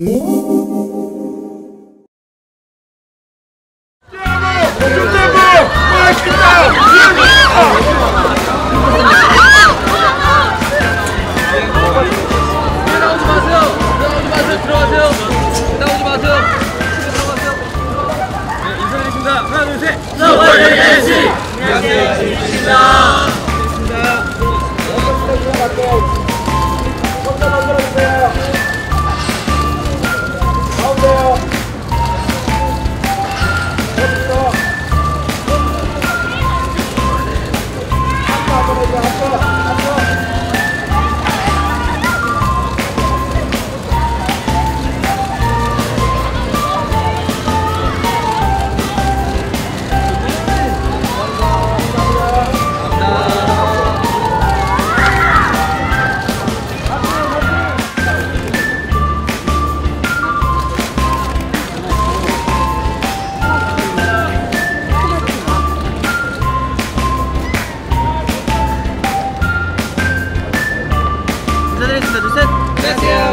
Diego! Diego! Moleque, não! Diego!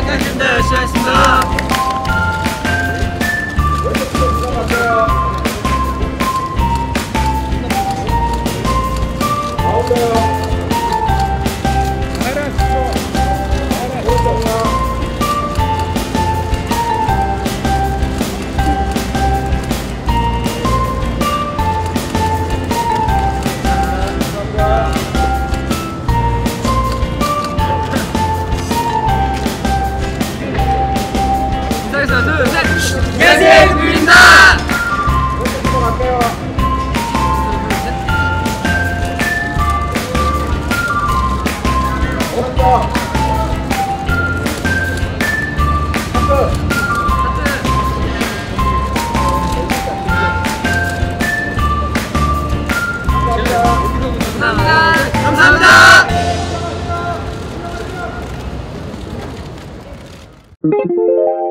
안녕하세요. 깡입니다. 시작했습니다. 인사드리겠 습니다. 둘, 셋. 안녕하세요. 유입니다 감사합니다. 감사합니다. You.